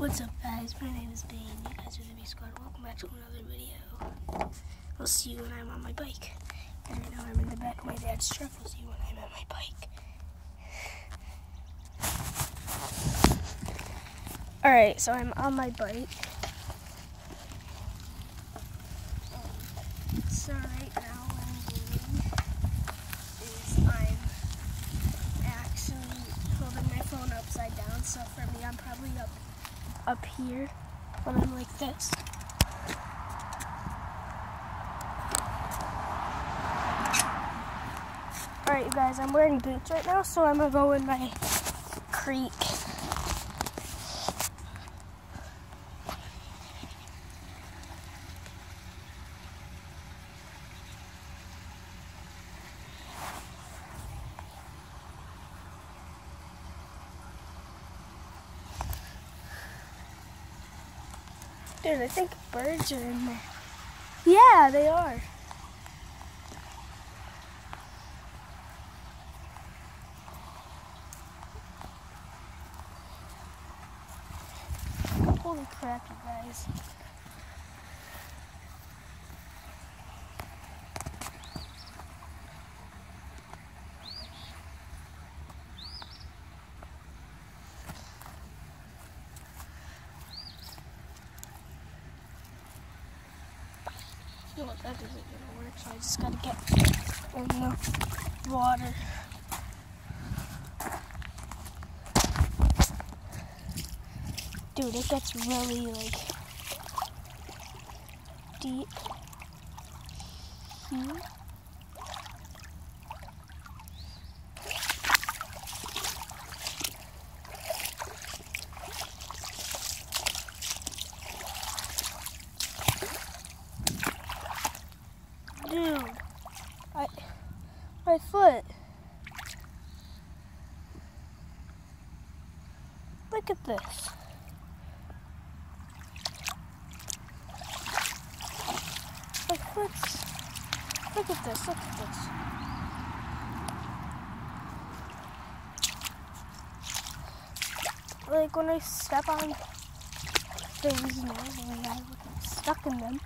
What's up guys, my name is Baine, you guys are the B Squad, welcome back to another video. I'll see you when I'm on my bike. And right now I'm in the back of my dad's truck, I'll see you when I'm on my bike. Alright, so I'm on my bike. Um, so right now what I'm doing is I'm actually holding my phone upside down, so for me I'm probably up up here when I'm like this. Alright you guys, I'm wearing boots right now, so I'm gonna go in my creek. Dude, I think birds are in there. Yeah, they are. Holy crap, you guys. I just gotta get water. Dude, it gets really like deep here. Dude, I, my foot. Look at this. My foot's. Look at this. Look at this. Like when I step on things, you know, when I get stuck in them.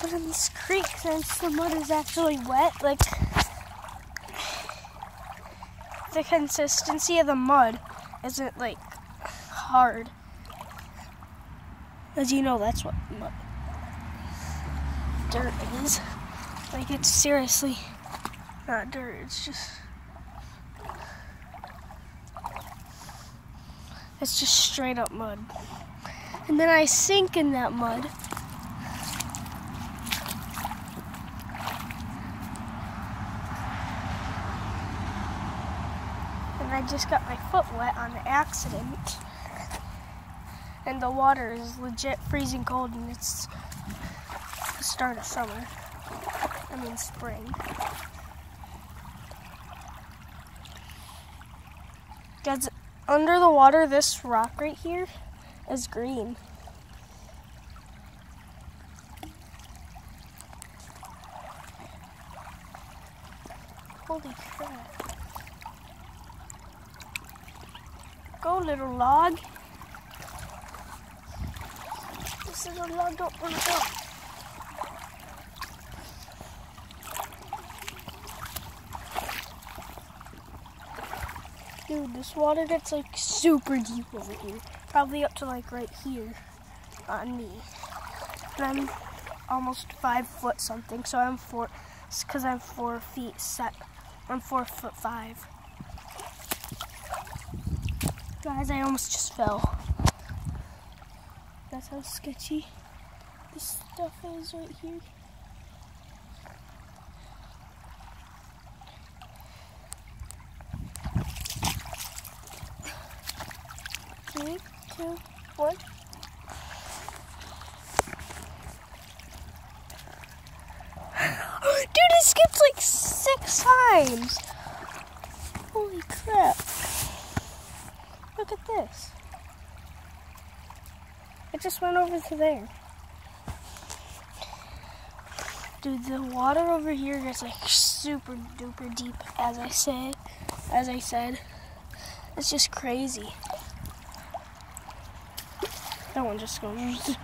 But in this creek, since the mud is actually wet, like the consistency of the mud isn't like hard. As you know, that's what dirt is. Like it's seriously not dirt, it's just it's just straight up mud. And then I sink in that mud. and I just got my foot wet on the accident. And the water is legit freezing cold and it's the start of summer. I mean spring. Guys, under the water, this rock right here is green. Holy crap. Go, little log. This go. Dude, this water gets like super deep over here. Probably up to like right here on me. And I'm almost five foot something, so I'm four, because I'm four feet set. I'm four foot five. Guys, I almost just fell. That's how sketchy this stuff is right here. Three, two, one. Dude, it skipped like six times. Holy crap. Look at this. It just went over to there. Dude, the water over here gets like super duper deep, as I said. As I said, it's just crazy. That one just goes.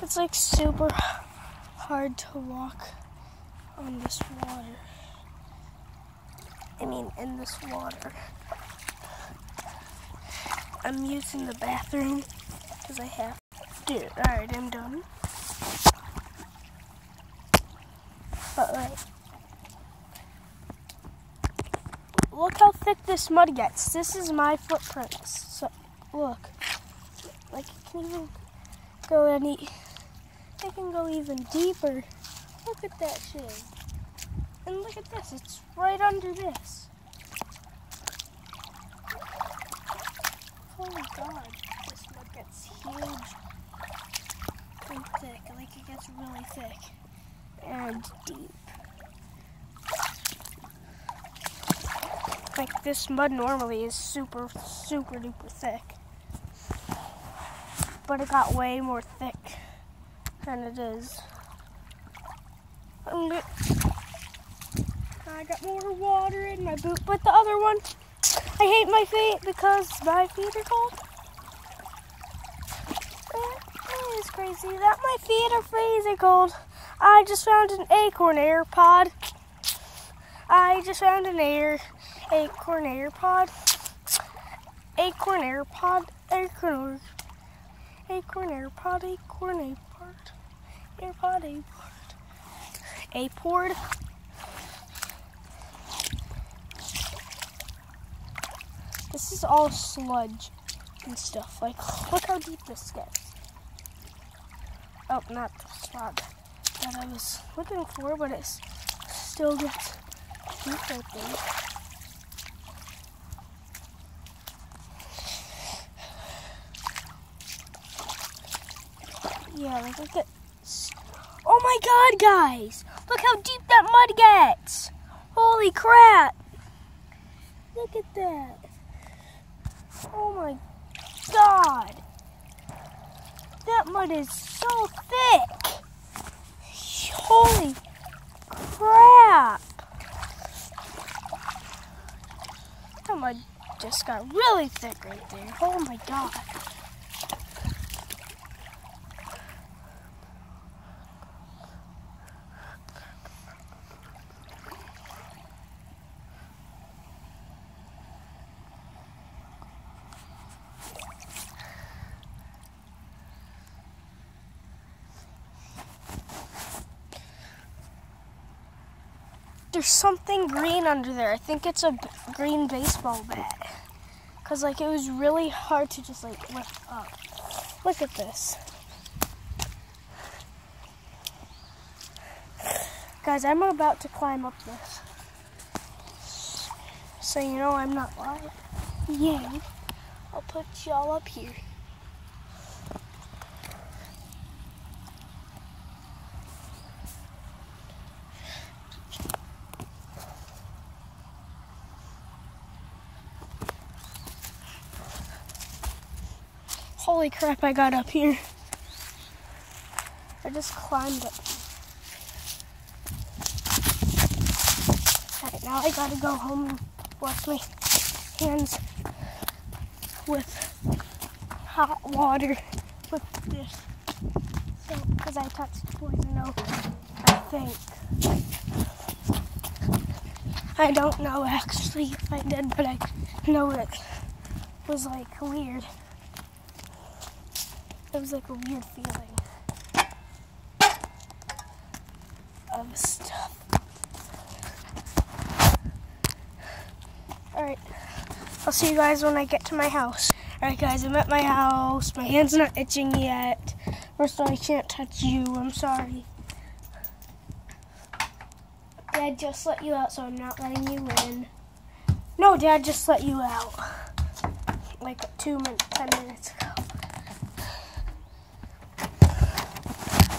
It's like super hard to walk on this water. I mean, in this water. I'm using the bathroom because I have to. Alright, I'm done. But like, look how thick this mud gets. This is my footprints. So look, like it can even go any. It can go even deeper. Look at that shit. And look at this. It's right under this. Oh Holy God, this mud gets huge and thick. Like it gets really thick and deep. Like this mud normally is super, super duper thick. But it got way more thick than it is. It, I got more water in my boot, but the other one, I hate my feet because my feet are cold. That is crazy that my feet are freezing cold. I just found an acorn AirPod. I just found an air acorn AirPod. Acorn AirPod. Acorn acorn AirPod. Acorn AirPod. AirPod AirPod. AirPod. This is all sludge and stuff. Like, look how deep this gets. Oh, not the spot that I was looking for, but it still gets deep right there. Yeah, like look at. Oh my god, guys! Look how deep that mud gets! Holy crap! Look at that! Oh my god! That mud is so thick! Holy crap! That mud just got really thick right there. Oh my god. There's something green under there. I think it's a green baseball bat. Cause like it was really hard to just like lift up. Look at this. Guys, I'm about to climb up this. So you know I'm not lying. Yeah. I'll put y'all up here. Holy crap, I got up here. I just climbed up. Alright, now I gotta go home and wash my hands with hot water with this. So, because I touched poison oak, I think. I don't know actually if I did, but I know it was like weird. It was like a weird feeling of stuff. Alright. I'll see you guys when I get to my house. Alright guys, I'm at my house. My hand's not itching yet. First of all, I can't touch you. I'm sorry. Dad just let you out, so I'm not letting you in. No, Dad just let you out. Like two minutes, ten minutes ago.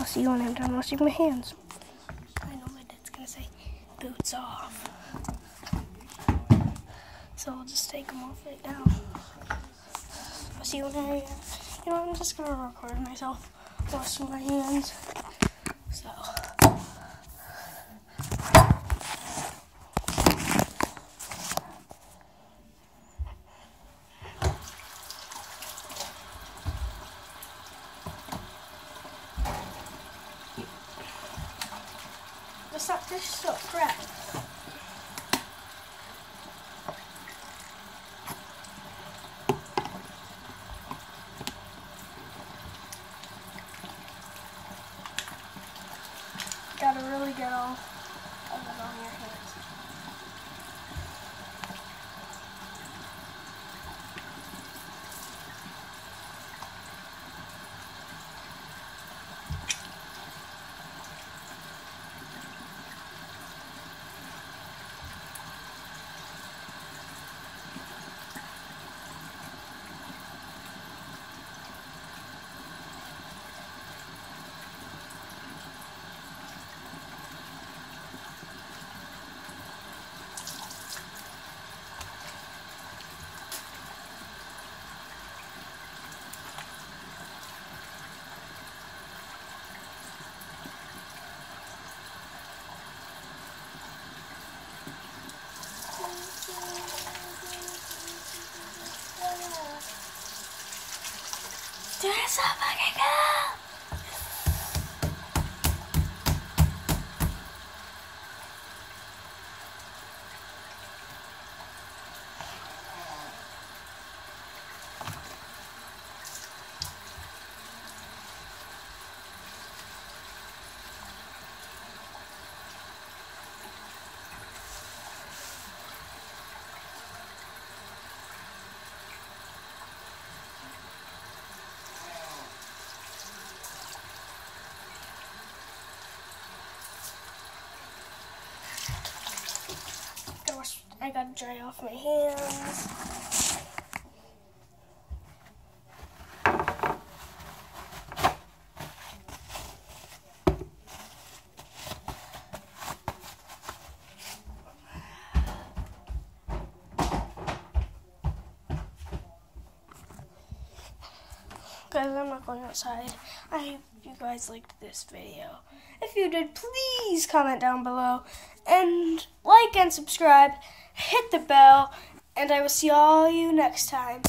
See you when I'm done washing my hands. I know my dad's gonna say boots off. So I'll just take them off right now. I'll see you when I, you know, I'm just gonna record myself washing my hands. So. Suck this so crap. Gotta really get all of it on your hands. A fucking go! Gotta wash- I gotta dry off my hands. Guys, I'm not going outside. I hope you guys liked this video. If you did, please comment down below and like and subscribe. Hit the bell, and I will see all you next time.